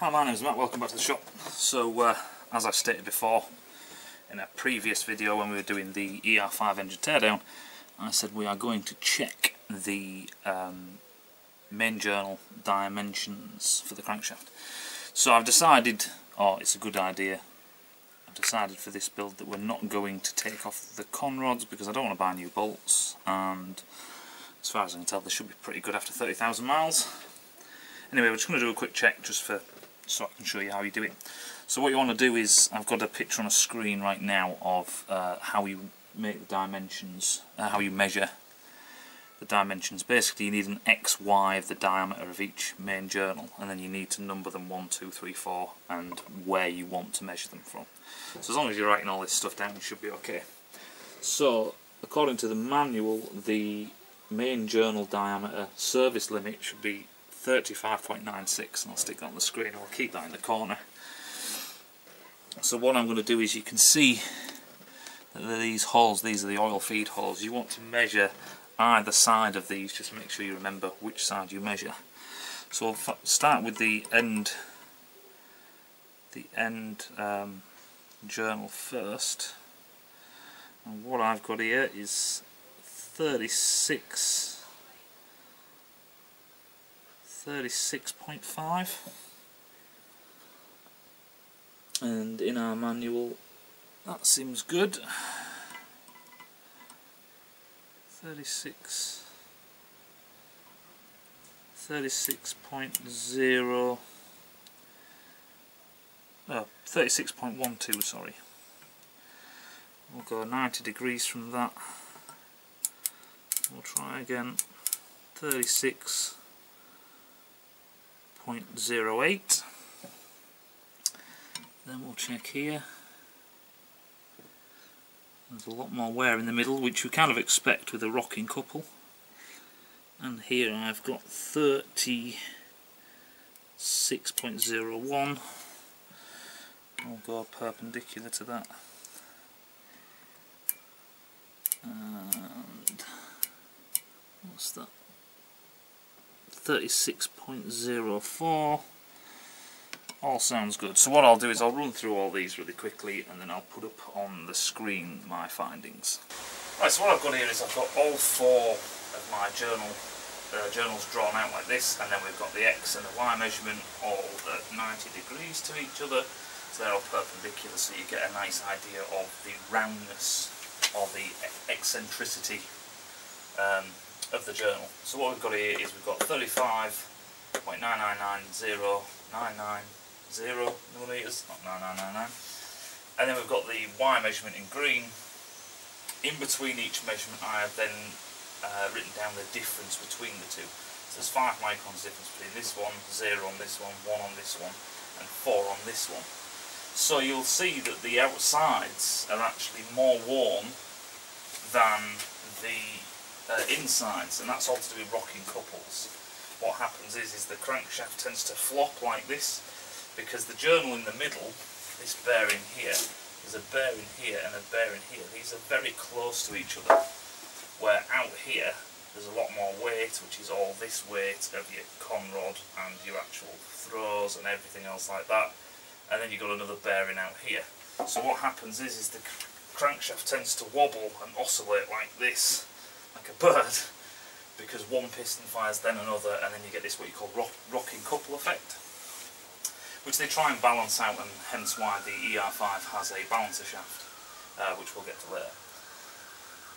Hi, my name is Matt, welcome back to the shop. So, uh, as I stated before, in a previous video when we were doing the ER5 engine teardown, I said we are going to check the um, main journal dimensions for the crankshaft. So I've decided, oh, it's a good idea, I've decided for this build that we're not going to take off the conrods because I don't want to buy new bolts and as far as I can tell they should be pretty good after 30,000 miles. Anyway, we're just going to do a quick check just for so I can show you how you do it. So what you want to do is, I've got a picture on a screen right now of uh, how you make the dimensions, uh, how you measure the dimensions. Basically you need an XY of the diameter of each main journal and then you need to number them 1, 2, 3, 4 and where you want to measure them from. So as long as you're writing all this stuff down you should be okay. So according to the manual the main journal diameter service limit should be 35.96 and I'll stick that on the screen I'll keep that in the corner. So what I'm going to do is you can see these holes, these are the oil feed holes, you want to measure either side of these just make sure you remember which side you measure. So I'll start with the end the end um, journal first and what I've got here is 36 36.5 and in our manual that seems good. 36 36.0 oh, uh, 36.12 sorry. We'll go 90 degrees from that. We'll try again. 36 0.08 then we'll check here. There's a lot more wear in the middle which you kind of expect with a rocking couple. And here I've got 36.01 I'll go perpendicular to that. And what's that 36.04 all sounds good. So what I'll do is I'll run through all these really quickly and then I'll put up on the screen my findings. Right so what I've got here is I've got all four of my journal uh, journals drawn out like this and then we've got the X and the Y measurement all at 90 degrees to each other. So they're all perpendicular so you get a nice idea of the roundness or the eccentricity um, of the journal. So what we've got here is we've got 35.9990990 millimetres, not 9999, and then we've got the Y measurement in green. In between each measurement I have then uh, written down the difference between the two. So there's 5 microns difference between this one, 0 on this one, 1 on this one, and 4 on this one. So you'll see that the outsides are actually more worn than the uh, insides, and that's all to do with rocking couples. What happens is, is the crankshaft tends to flop like this, because the journal in the middle, this bearing here, there's a bearing here and a bearing here. These are very close to each other, where out here, there's a lot more weight, which is all this weight of your conrod and your actual throws and everything else like that. And then you've got another bearing out here. So what happens is, is the crankshaft tends to wobble and oscillate like this like a bird because one piston fires then another and then you get this what you call rock, rocking couple effect which they try and balance out and hence why the ER5 has a balancer shaft uh, which we'll get to later.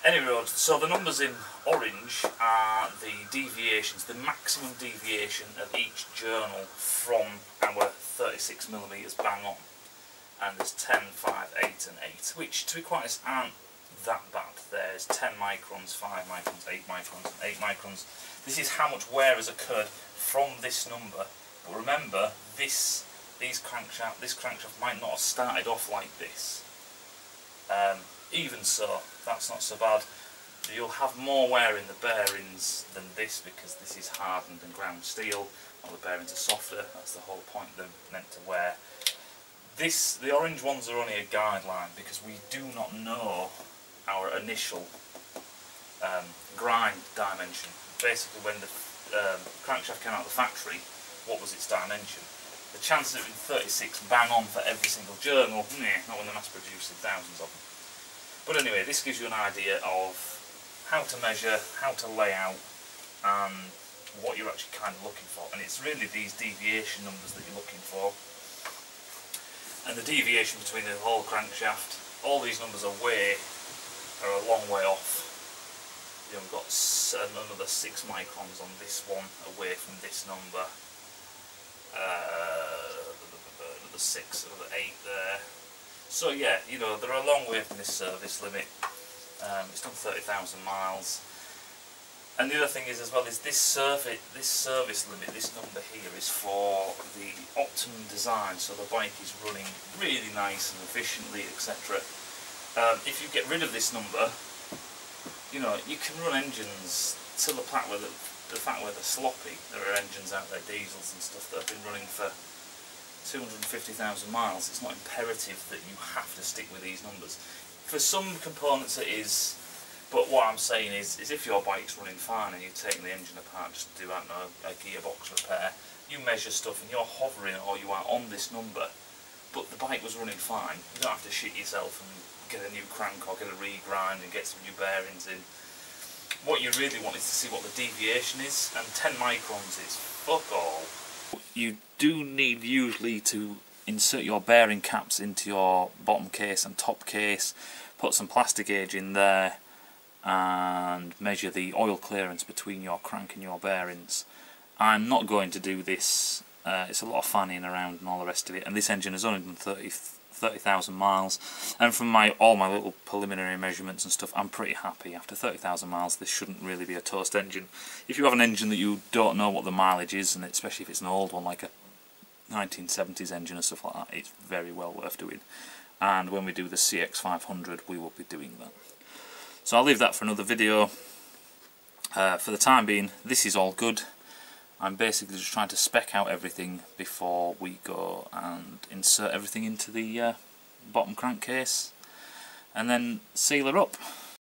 Anyway, so the numbers in orange are the deviations, the maximum deviation of each journal from our 36mm bang on. And there's 10, 5, 8 and 8, which to be quite honest aren't that bad. There's 10 microns, 5 microns, 8 microns, and 8 microns. This is how much wear has occurred from this number. But remember, this these crankshaft, this crankshaft might not have started off like this. Um, even so, that's not so bad. You'll have more wear in the bearings than this because this is hardened and ground steel, while the bearings are softer. That's the whole point. They're meant to wear. This, the orange ones are only a guideline because we do not know our initial um, grind dimension. Basically when the um, crankshaft came out of the factory, what was its dimension? The chances of it being 36 bang on for every single journal, nah, not when they're mass producing thousands of them. But anyway, this gives you an idea of how to measure, how to lay out, and what you're actually kind of looking for. And it's really these deviation numbers that you're looking for. And the deviation between the whole crankshaft, all these numbers are way, are a long way off. You've got another 6 microns on this one away from this number. Uh, another 6, another 8 there. So yeah, you know, they're a long way from this service limit. Um, it's done 30,000 miles. And the other thing is as well is this service, this service limit, this number here is for the optimum design, so the bike is running really nice and efficiently, etc. Um, if you get rid of this number, you know, you can run engines to the fact where the, the fact where they're sloppy. There are engines out there, diesels and stuff that have been running for 250,000 miles. It's not imperative that you have to stick with these numbers. For some components it is but what I'm saying is, is if your bike's running fine and you're taking the engine apart just to do, I don't know, a gearbox repair, you measure stuff and you're hovering or you are on this number, but the bike was running fine, you don't have to shit yourself and get a new crank or get a regrind and get some new bearings in. What you really want is to see what the deviation is, and 10 microns is fuck all. You do need usually to insert your bearing caps into your bottom case and top case, put some Plastigauge in there, and measure the oil clearance between your crank and your bearings. I'm not going to do this, uh, it's a lot of fanning around and all the rest of it, and this engine has only done 30 30,000 miles. And from my all my little preliminary measurements and stuff I'm pretty happy. After 30,000 miles this shouldn't really be a toast engine. If you have an engine that you don't know what the mileage is and especially if it's an old one like a 1970s engine or stuff like that it's very well worth doing. And when we do the CX500 we will be doing that. So I'll leave that for another video. Uh, for the time being, this is all good. I'm basically just trying to spec out everything before we go and insert everything into the uh, bottom crankcase and then seal her up.